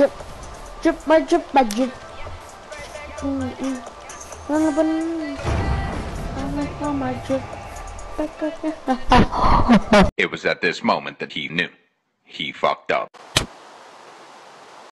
drip, drip, my drip, my drip. Mm, mm. It was at this moment that he knew. He fucked up.